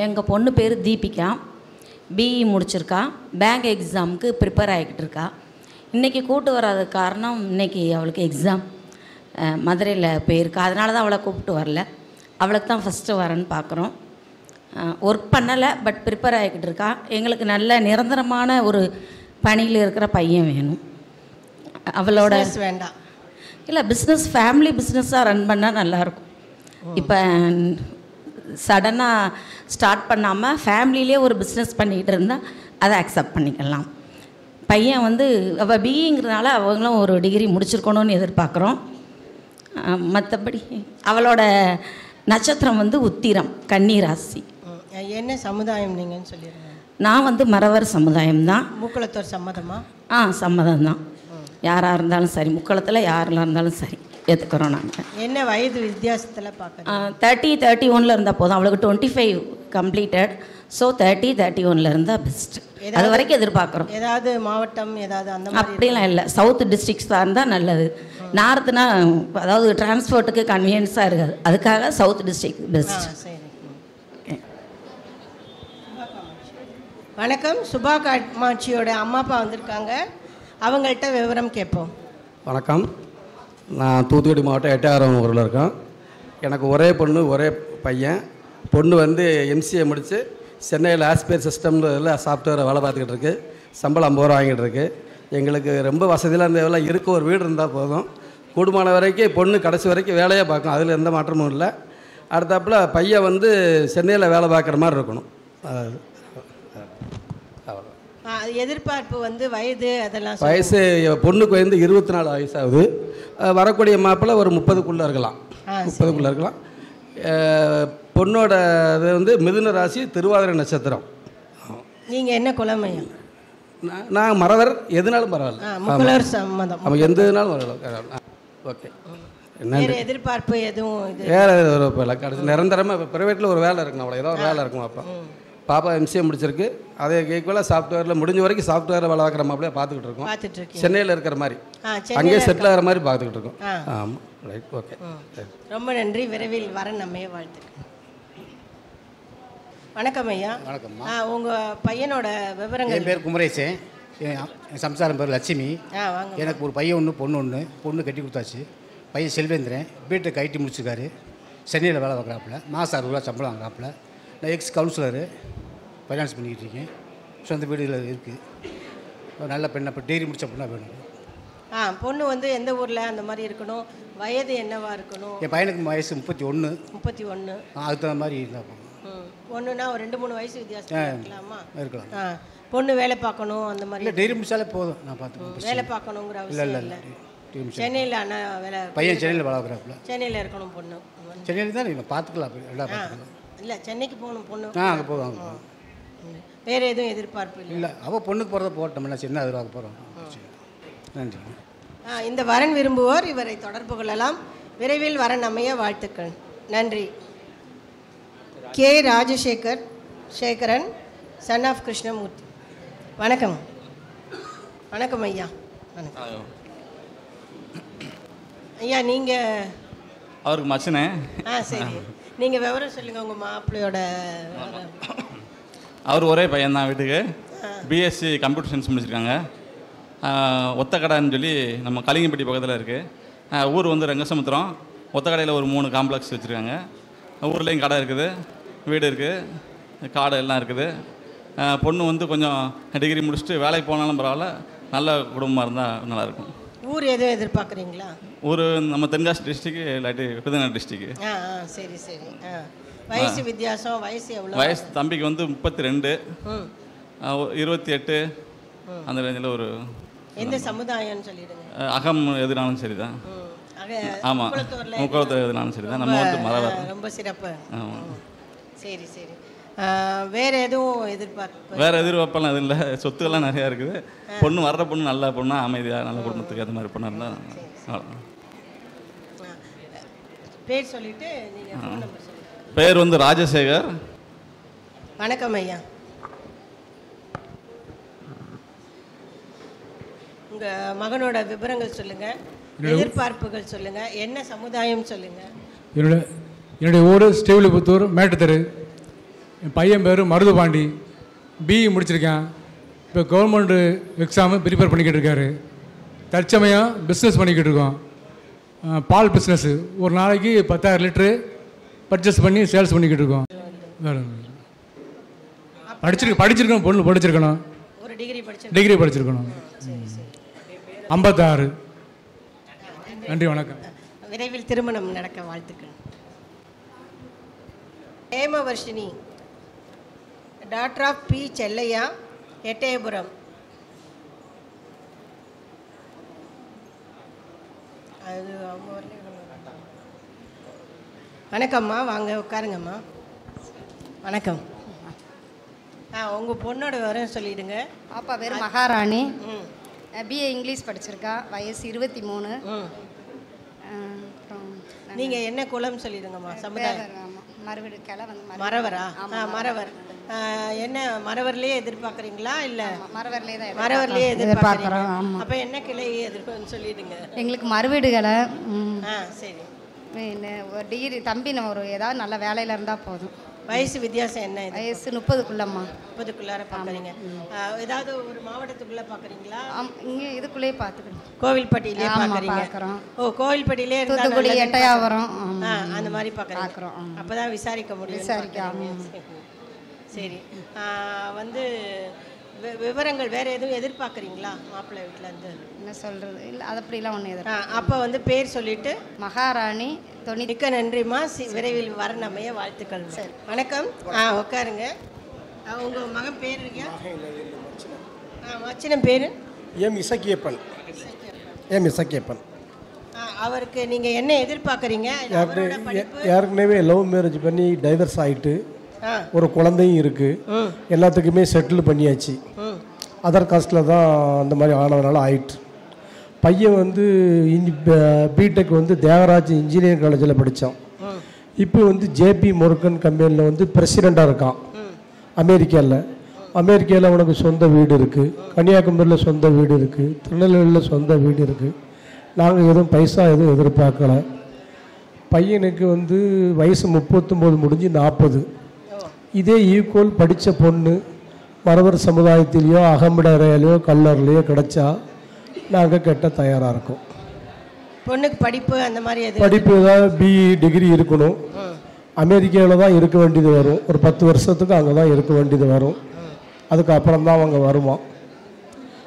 எங்கள் பொண்ணு பேர் தீபிகா. பிஇ முடிச்சிருக்கா. பேங்க் எக்ஸாமுக்கு ப்ரிப்பேர் ஆகிக்கிட்டு இருக்கா. இன்றைக்கி கூட்டு வராத காரணம் இன்னைக்கு அவளுக்கு எக்ஸாம் மதுரையில் போயிருக்கா. அதனால தான் அவளை கூப்பிட்டு வரல. அவளுக்கு தான் ஃபஸ்ட்டு வரேன்னு பார்க்குறோம் ஒர்க் பண்ணலை பட் ப்ரிப்பேர் ஆகிக்கிட்டு இருக்கா. எங்களுக்கு நல்ல நிரந்தரமான ஒரு பணியில் இருக்கிற பையன் வேணும். அவளோட வேண்டாம். இல்லை பிஸ்னஸ் ஃபேமிலி பிஸ்னஸாக ரன் பண்ணால் நல்லாயிருக்கும் இப்போ சடனாக ஸ்டார்ட் பண்ணாமல் ஃபேமிலியிலே ஒரு பிஸ்னஸ் பண்ணிகிட்டு இருந்தால் அதை அக்செப்ட் பண்ணிக்கலாம். பையன் வந்து அவள் பிஇங்கிறதுனால அவங்களும் ஒரு டிகிரி முடிச்சிருக்கணும்னு எதிர்பார்க்குறோம். மற்றபடி அவளோட நட்சத்திரம் வந்து உத்திரம் கன்னி ராசி ம், என்ன சமுதாயம் நீங்கன்னு சொல்லிடுங்க நான் வந்து மறவர் சமுதாயம் தான். மூக்குளத்தோர் சம்மதமா? ஆ சம்மதம் தான் யாராக இருந்தாலும் சரி முக்களத்தில் யாரெல்லாம் இருந்தாலும் சரி. ஏற்றுக்கிறோம் நாங்கள் என்ன வயது வித்தியாசத்தில் பார்க்குறேன் தேர்ட்டி தேர்ட்டி ஒனில் இருந்தால் போதும் அவளுக்கு twenty five completed so thirty thirty ஒனில் இருந்தால் பெஸ்ட் அது வரைக்கும் எதிர்பார்க்குறோம். ஏதாவது மாவட்டம் ஏதாவது அந்த மாதிரி அப்படிலாம் இல்லை. சவுத் டிஸ்ட்ரிக்ஸ் தான் இருந்தால் நல்லது நார்த்துனா அதாவது டிரான்ஸ்போர்ட்டுக்கு கன்வீனியன்ஸாக இருக்காது. அதுக்காக சவுத் டிஸ்ட்ரிக்ட் ஆ பெஸ்ட் சரி வணக்கம். சுபா காட்மாட்சியோட அம்மா அப்பா வந்திருக்காங்க. அவங்கள்ட்ட விவரம் கேட்போம். வணக்கம். நான் தூத்துக்குடி மாவட்டம் எட்டாயிரம் ஊரில் இருக்கேன். எனக்கு ஒரே பொண்ணு ஒரே பையன். பொண்ணு வந்து எம்சிஏ முடித்து சென்னையில் ஆஸ்பேர் சிஸ்டம்ல சாஃப்ட்வேரை வேலை பார்த்துக்கிட்டு இருக்கு. சம்பளம் ஐம்பது ரூபா வாங்கிட்டு இருக்கு. எங்களுக்கு ரொம்ப வசதியெலாம் இந்த இருக்க. ஒரு வீடு இருந்தால் போதும். கூடுமான வரைக்கும் பொண்ணு கடைசி வரைக்கும் வேலையே பார்க்கும். அதில் எந்த மாற்றமும் இல்லை. அடுத்தாப்புல பையன் வந்து சென்னையில் வேலை பார்க்குற மாதிரி இருக்கணும். அது எதிர்பார்ப்பு வந்து வயது அதெல்லாம். வயசு பொண்ணுக்கு வந்து இருபத்தி நாலு வயசாகுது வரக்கூடிய மாப்பிள்ளை ஒரு முப்பதுக்குள்ளே இருக்கலாம். முப்பதுக்குள்ளே இருக்கலாம். பொண்ணோட இது வந்து மிதுன ராசி திருவாதிரை நட்சத்திரம். நீங்க என்ன குலமையா? நான் மறவர் எதுனாலும் பரவாயில்ல. சம்மதம். நம்ம எந்த இதுனாலும் பரவாயில்ல ஓகே. எதிர்பார்ப்பு எதுவும் வேறு ஒரு இப்போ கடைசி நிரந்தரமாக இப்போ ப்ரைவேட்டில் ஒரு வேலை இருக்கணும் அவ்வளோ ஏதோ ஒரு வேலை இருக்கும் அப்போ. பாப்பா எம்சிஏ முடிச்சிருக்கு. அதே ஈக்குவலாக சாஃப்ட்வேரில் முடிஞ்ச வரைக்கும் சாஃப்ட்வேரில் வேலை பார்க்குற மாதிரியே பார்த்துக்கிட்டு இருக்கோம். சென்னையில் இருக்கிற மாதிரி. அங்கேயே செட்டில் ஆகிற மாதிரி பார்த்துக்கிட்டு இருக்கோம். ஆமாம் ரைட் ஓகே ரொம்ப நன்றி. விரைவில் வர நம்மைய வாழ்த்துக்கள். வணக்கம் ஐயா. வணக்கம்மா. ஆ, உங்க பையனோட விவரங்கள் என் பேர் குமரேசன் என் சம்சாரம் பேர் லட்சுமி. எனக்கு ஒரு பையன் ஒன்று பொண்ணு ஒன்று பொண்ணு கட்டி கொடுத்தாச்சு. பையன் செல்வேந்திரன். பிடெக் ஐடி முடிச்சிருக்காரு. சென்னையில் வேலை பார்க்குறாப்புல. மாதம் அறுபது ரூபா சம்பளம் வாங்குறாப்புல. நான் எக்ஸ் கவுன்சிலரு ஃபைனான்ஸ் பண்ணிக்கிட்டு இருக்கேன். சொந்த வீடுகள் இருக்குது நல்ல பெண்ணை இப்போ டிகிரி முடிச்ச பொண்ணாக வேணும். ஆ பொண்ணு வந்து எந்த ஊர்ல அந்த மாதிரி இருக்கணும்? வயது என்னவா இருக்கணும்? என் பையனுக்கு வயசு முப்பத்தி ஒன்று முப்பத்தி ஒன்று அதுக்கு தகுந்த மாதிரி இருந்தால். பொண்ணுனா ஒரு ரெண்டு மூணு வயசு வித்தியாசம் இருக்கலாமா? இருக்கலாம். ஆ பொண்ணு வேலை பார்க்கணும் அந்த மாதிரி இல்லை டிகிரி முடிச்சாலே போதும். நான் பார்த்துக்கேன் வேலை பார்க்கணுங்கிற இல்லை அவசியம் இல்லை இல்லை. சென்னையில் அண்ணா வேலை பையன் சென்னையில் வேலை பார்க்குறாப்புல சென்னையில் இருக்கணும் பொண்ணு. சென்னையில் தான் நீங்கள் பார்த்துக்கலாம் எல்லாம் பார்த்துக்கலாம். இல்லை சென்னைக்கு போகணும் பொண்ணு. ஆ அங்கே ம். வேற எதுவும் எதிர்பார்ப்பு இல்லை? இல்லை அவள் பொண்ணுக்கு போகிறத போட்டோம்ல சின்ன எதிர்பார்க்க போகிறோம் நன்றி. ஆ, இந்த வரன் விரும்புவோர் இவரை தொடர்பு கொள்ளலாம். விரைவில் வரன் அமைய வாழ்த்துக்கள். நன்றி. K. Rajasekar Sekaran son of Krishnamoorthy. வணக்கம். வணக்கம் ஐயா. வணக்கம். ஐயா நீங்கள் அவருக்கு மச்சனே. ஆ சரி. நீங்கள் விவரம் சொல்லுங்கள் உங்கள் மாப்பிள்ளையோட. அவர் ஒரே பையன் தான் வீட்டுக்கு. பிஎஸ்சி கம்ப்யூட்டர் சயின்ஸ் முடிச்சிருக்காங்க. ஒத்தக்கடைன்னு சொல்லி நம்ம கலிங்கப்பட்டி பக்கத்தில் இருக்குது ஊர் வந்து ரங்கசமுத்திரம். ஒத்தக்கடையில் ஒரு மூணு காம்ப்ளெக்ஸ் வச்சுருக்காங்க. ஊர்லேயும் கடை இருக்குது வீடு இருக்குது காடு எல்லாம் இருக்குது. பொண்ணு வந்து கொஞ்சம் டிகிரி முடிச்சுட்டு வேலைக்கு போனாலும் பரவாயில்ல நல்ல குடும்பமாக இருந்தால் நல்லாயிருக்கும் ஊர் எதுவும் எதிர்பார்க்குறீங்களா? ஒரு நம்ம தென்காசி டிஸ்ட்ரிக்கு இல்லாட்டி விருதுநகர் டிஸ்ட்ரிக்கு ஆ ஆ சரி சரி. ஆ. வயசு வித்தியாசம் வயசு எவ்வளோ வயசு தம்பிக்கு வந்து முப்பத்தி ரெண்டு ம் இருபத்தி எட்டு. அந்த ரேஞ்சில் ஒரு எந்த சமுதாயம்னு சொல்லிடுங்க. அஹ், அகம் எதுனாலும் சரி தான் ஆக, ஆமாம் முக்குளத்தூர் எதுனாலும் சரி தான் நம்ம வந்து மரவர் ரொம்ப சிறப்பு. ஆமாம். சரி சரி. ஆ, வேற எதுவும் எதிர்பார்ப்பு? வேறு எதிர்பார்ப்பெல்லாம் எதுவும் இல்லை. சொத்துக்கெல்லாம் நிறையா இருக்குது. பொண்ணு வர்ற பொண்ணு நல்ல பொண்ணா அமைதியாக நல்ல குடும்பத்துக்கு அது மாதிரி பொண்ணாக இருந்தால் அவ்வளோதான் பேர் சொல்லிட்டு நீங்க ஃபோன் நம்பர் சொல்லுங்க பேர் வந்து ராஜசேகர். வணக்கம் ஐயா. உங்க மகனோட விவரங்கள் சொல்லுங்க. என்னோட- எதிர்பார்ப்புகள் சொல்லுங்க. என்ன சமுதாயம் சொல்லுங்க. என்னோட என்னுடைய ஊர் ஸ்ரீவில்லிபுத்தூர் மேட்டுத்தெரு. என் பையன் பேர் மருதுபாண்டி. பிஇ முடிச்சிருக்கேன். இப்போ கவர்மெண்ட் எக்ஸாமு ப்ரிப்பேர் பண்ணிக்கிட்டு இருக்காரு. தற்சமயம் பிஸ்னஸ் பண்ணிக்கிட்டு இருக்கோம். பால் பிஸ்னஸ்ஸு ஒரு நாளைக்கு பத்தாயிரம் லிட்ரு பர்ச்சேஸ் பண்ணி சேல்ஸ் பண்ணிக்கிட்டு இருக்கோம். வேறு படிச்சிருக்க படிச்சிருக்கணும் பொண்ணு படிச்சிருக்கணும். டிகிரி படிச்சிருக்கணும். ஐம்பத்தாறு. நன்றி வணக்கம். விரைவில் திருமணம் நடக்க வாழ்த்துக்கள். Hemavarshini daughter of P Chellaiah Ettayapuram. அது அவங்க வரல, இவங்க. வணக்கம்மா வாங்க உட்காருங்கம்மா. வணக்கம். ஆ உங்கள் பொண்ணோட விவரம் சொல்லிடுங்க. பாப்பா பேர் மகாராணி. ம். பிஏ இங்கிலீஷ் படிச்சிருக்கா. வயசு இருபத்தி மூணு நீங்கள் என்ன குலம் சொல்லிடுங்கம்மா சமுதாயம். மறுவீடு கிளை வந்து மறவரா ஆ மறவர் என்ன மறவர்லயே எதிர்பார்க்குறீங்களா? இல்லை மறவர்லயே தான் மறவர்லயே எதிர்பார்க்கறோம். அப்போ என்ன கிளை எதிர்ப்பு சொல்லிடுங்க. எங்களுக்கு மறுவீடுகளை ஆ சரி. என்ன ஒரு டிகிரி தம்பி நம்ம ஒரு ஏதாவது நல்ல வேலையில் இருந்தால் போதும். வயசு வித்தியாசம் என்ன இது? வயசு முப்பதுக்குள்ளம்மா. முப்பதுக்குள்ளார பார்க்குறீங்க ஏதாவது ஒரு மாவட்டத்துக்குள்ளே பார்க்குறீங்களா இங்கே இதுக்குள்ளேயே பார்த்துக்கணும் கோவில்பட்டியிலே பார்க்குறீங்க பார்க்கறோம். ஓ கோவில்பட்டியிலே தூத்துக்குடி, ஆமா. அந்த மாதிரி பார்க்குறோம். அப்போ தான் விசாரிக்க முடியும் விசாரிக்க, சரி. வந்து வி- விவரங்கள் வேற எதுவும் எதிர்பார்க்குறீங்களா? மாப்பிள்ளை வீட்டிலேருந்து என்ன சொல்கிறது இல்லை அது அப்படிலாம் ஒன்று எதிர்ப்பு அப்போ வந்து பேர் சொல்லிட்டு? மகாராணி தொண்ணூ மிக்க நன்றிம்மா. சி- விரைவில் வரணமைய வாழ்த்துக்கள். சரி. வணக்கம். ஆ உட்காருங்க. ஆ, உங்க மகன் பேர் இருக்கியா ஆ மச்சினம் பேர்? எம் இசக்கியப்பன். எம் இசக்கியப்பன். அவருக்கு நீங்க என்ன எதிர்பார்க்குறீங்க? ஏற்கனவே லவ் மேரேஜ் பண்ணி டைவர்ஸ் ஆகிட்டு. ஒரு குழந்தையும் இருக்குது எல்லாத்துக்குமே செட்டில் பண்ணியாச்சு. அதர் காஸ்ட்டில் தான் அந்த மாதிரி ஆனதுனால ஆயிட்டு. பையன் வந்து இன்ஜி பிடெக் வந்து தேவராஜ் இன்ஜினியரிங் காலேஜில் படித்தான் இப்போ வந்து ஜேபி முருகன் கம்பெனியில் வந்து பிரசிடெண்ட்டாக இருக்கான். அமெரிக்காவில் அமெரிக்காவில் அவனுக்கு சொந்த வீடு இருக்குது கன்னியாகுமரியில் சொந்த வீடு இருக்குது திருநெல்வேலியில் சொந்த வீடு இருக்குது நாங்கள் எதுவும் பைசா எதுவும் எதிர்பார்க்கல. பையனுக்கு வந்து வயசு முப்பத்தொம்போது முடிஞ்சு நாற்பது இதே ஈக்குவல் படித்த பொண்ணு மறவர் சமுதாயத்திலேயோ அகமடரையிலையோ கல்லர்லையோ கிடைச்சா நாங்கள் கெட்ட தயாராக இருக்கோம். பொண்ணுக்கு படிப்பு அந்த மாதிரி படிப்பு ஏதாவது பிஇ டிகிரி இருக்கணும். அமெரிக்காவில் தான் இருக்க வேண்டியது வரும். ஒரு பத்து வருஷத்துக்கு அங்கே தான் இருக்க வேண்டியது வரும். அதுக்கப்புறம் தான் அவங்க வருவான்.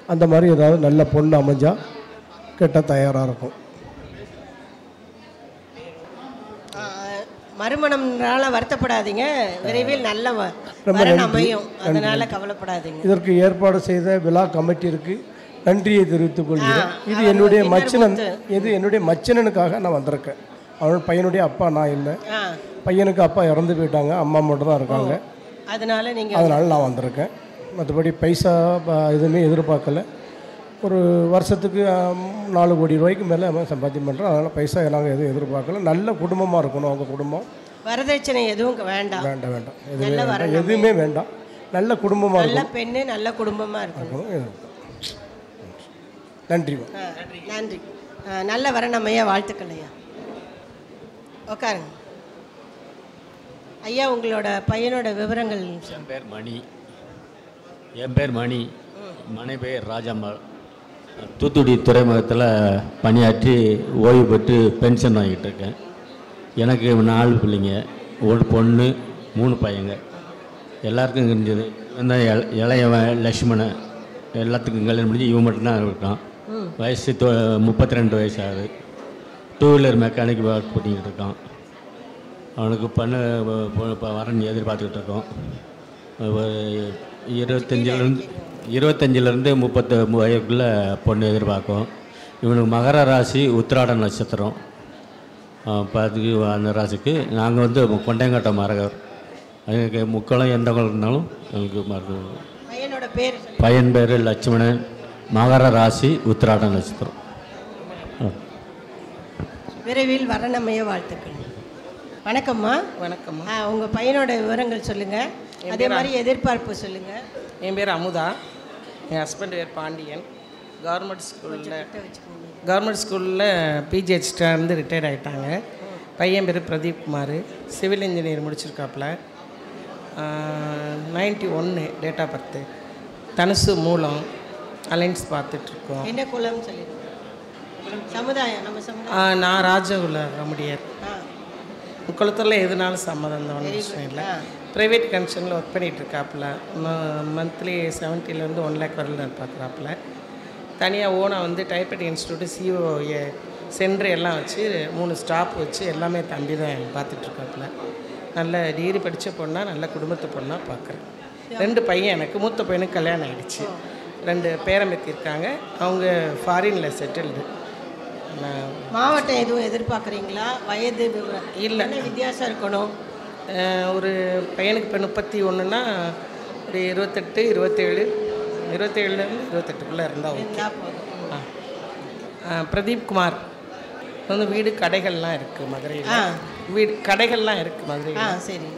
அந்த மாதிரி ஏதாவது நல்ல பொண்ணு அமைஞ்சா கெட்ட தயாராக இருக்கும். மறுமணம்னால வருத்தப்படாதீங்க. விரைவில் நல்ல வரன். அமையும். அதனால கவலைப்படாதீங்க. இதற்கு ஏற்பாடு செய்த விழா கமிட்டியிற்கு நன்றியை தெரிவித்துக் கொள்கிறேன். இது என்னுடைய மச்சினன். இது என்னுடைய மச்சினனுக்காக நான் வந்திருக்கேன். அவன் பையனுடைய அப்பா நான் இல்லை. பையனுக்கு அப்பா இறந்து போயிட்டாங்க. அம்மா மட்டும் தான் இருக்காங்க. அதனால நீங்க அதனால நான் வந்திருக்கேன். மற்றபடி பைசா எதுவுமே எதிர்பார்க்கல. ஒரு வருஷத்துக்கு நாலு கோடி ரூபாய்க்கு மேலே அவன் சம்பாத்தியம் பண்ணுறோம் அதனால் பைசா நாங்கள் எதுவும் எதிர்பார்க்கல. நல்ல குடும்பமாக இருக்கணும் அவங்க குடும்பம். வரதட்சணை எதுவும் வேண்டாம். வேண்டாம் வேண்டாம். எதுவுமே எதுவுமே வேண்டாம். நல்ல குடும்பமாக நல்ல பெண்ணு நல்ல குடும்பமா இருக்கணும். நன்றி. நன்றி. நல்ல வரணையா வாழ்த்துக்கள் ஐயா. உட்காருங்க ஐயா உங்களோட பையனோட விவரங்கள் என் பேர் மணி. என் பேர் மணி. மனை பேர் ராஜம்மாள் தூத்துக்குடி துறைமுகத்தில் பணியாற்றி ஓய்வு பெற்று பென்ஷன் வாங்கிட்டு இருக்கேன். எனக்கு நாலு பிள்ளைங்க ஒரு பொண்ணு மூணு பையங்க. எல்லாருக்கும் இருந்தது இந்த இளையவன் லக்ஷ்மணன் எல்லாத்துக்கும் கல்யாணம் முடிஞ்சு இவன் மட்டும்தான் இருக்கான். வயசு முப்பத்தி ரெண்டு வயசு ஆகுது டூ வீலர் மெக்கானிக் ஒர்க் பண்ணிக்கிட்டு இருக்கான். அவனுக்கு பண்ண இப்போ வரன் எதிர்பார்த்துக்கிட்டு இருக்கோம். ஒரு இருபத்தஞ்சிலேருந்து இருபத்தஞ்சிலேருந்து முப்பத்து வயதுக்குள்ளே பொண்ணு எதிர்பார்க்கும். இவனுக்கு மகர ராசி உத்திராட நட்சத்திரம். பார்த்துக்கு அந்த ராசிக்கு. நாங்கள் வந்து கொண்டையங்காட்ட மரகர் எங்களுக்கு முக்களம் எந்த குளம் இருந்தாலும் எங்களுக்கு மருந்து பையனோட பேர். பையன் பேர் லட்சுமணன். மகர ராசி உத்திராட நட்சத்திரம். விரைவில் வரணமைய வாழ்த்துக்கள். வணக்கம்மா. வணக்கம்மா. ஆ, உங்க பையனோட விவரங்கள் சொல்லுங்க. என் அதே மாதிரி எதிர்பார்ப்பு சொல்லுங்க. என் பேர் அமுதா. என் ஹஸ்பண்ட் பேர் பாண்டியன். கவர்மெண்ட் ஸ்கூலில் கவர்மெண்ட் ஸ்கூலில் பிஜிஹெச்லேருந்து ரிட்டையர்ட் ஆகிட்டாங்க பையன் பேர் பிரதீப் குமார். சிவில் இன்ஜினியர் முடிச்சிருக்காப்புல. நைன்டி ஒன்று டேட் ஆஃப் பர்த்து தனுசு மூலம் அலைன்ஸ் பார்த்துட்ருக்கோம். என்ன குலம் சொல்லிடுங்க சமுதாயம் நம்ம சமுதாயம். நான் ராஜகுல ரமுடியர். குளத்தில் எதுனாலும் சம்மதம் தான் ஒன்றும் விஷயம். இல்லை. ப்ரைவேட் கன்ஷனில் ஒர்க் பண்ணிகிட்டு இருக்காப்புல மந்த்லி செவன்ட்டிலேருந்து ஒன் லேக் வரல பார்க்குறாப்புல தனியாக ஓனாக வந்து டைப்பட் இன்ஸ்டியூட்டு சிஓ சென்ட்ரு எல்லாம் வச்சு மூணு ஸ்டாப் வச்சு எல்லாமே தம்பி தான் பார்த்துட்ருக்காப்புல நல்ல டிகிரி படித்த பொண்ணாக நல்ல குடும்பத்து பொண்ணாக பார்க்குறேன் ரெண்டு பையன் எனக்கு மூத்த பையனுக்கு கல்யாணம் ஆயிடுச்சு. ரெண்டு பேரம்பேத்தி இருக்காங்க அவங்க ஃபாரினில் செட்டில்டு மாவட்டம் எதுவும் எதிர்பார்க்குறீங்களா? வயது இல்லை. வித்தியாசம் இருக்கணும்? ஒரு பையனுக்கு இப்போ முப்பத்தி ஒன்றுனா ஒரு இருபத்தெட்டு இருபத்தேழு. இருபத்தேழுலேருந்து இருபத்தெட்டுக்குள்ளே இருந்தால் ஓகே. ஆ. பிரதீப் குமார். வந்து வீடு கடைகள்லாம் இருக்குது ஆ. மதுரையில் வீடு கடைகள்லாம் இருக்குது ஆ மதுரையில் சரி.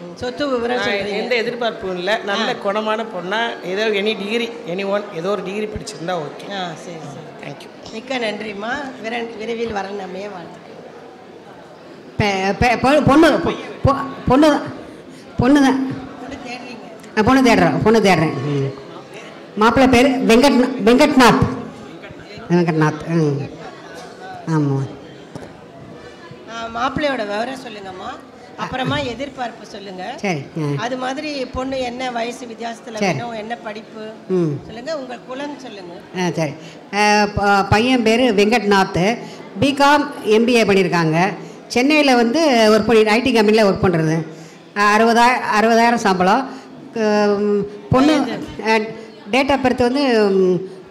ம், சொத்து விவரம் எந்த எதிர்பார்ப்பும் இல்லை. நல்ல குணமான பொண்ணாக ஏதோ எனி டிகிரி எனி ஒன் ஏதோ ஒரு டிகிரி படிச்சிருந்தா ஓகே. ஆ சரி சரி. தேங்க்யூ மிக்க நன்றிம்மா. விர- விரைவில் பெ- பெ- பொ- பொண்ணு பொண்ணு பொண்ணு தான் பொண்ணு தேடுறேன் பொண்ணு தேடுறேன். ம். மாப்பிள்ளை பேர் வெங்கட் வெங்கட்நாத். வெங்கட்நாத் ம். ஆமாம் மாப்பிள்ளையோட விவரம் சொல்லுங்கம்மா. அப்புறமா எதிர்பார்ப்பு சொல்லுங்க. சரி. அது மாதிரி பொண்ணு என்ன வயசு வித்தியாசத்துல. வேணும் என்ன படிப்பு? ம். சொல்லுங்க உங்க குலம் சொல்லுங்க. ஆ சரி. பையன் பேர் வெங்கட்நாத். பிகாம் எம்பிஏ பண்ணியிருக்காங்க சென்னையில் வந்து ஒர்க் பண்ணி ஐடி கம்பெனியில் ஒர்க் பண்ணுறது அறுபதாய அறுபதாயிரம் சம்பளம். பொண்ணு டேட் ஆஃப் பர்த் வந்து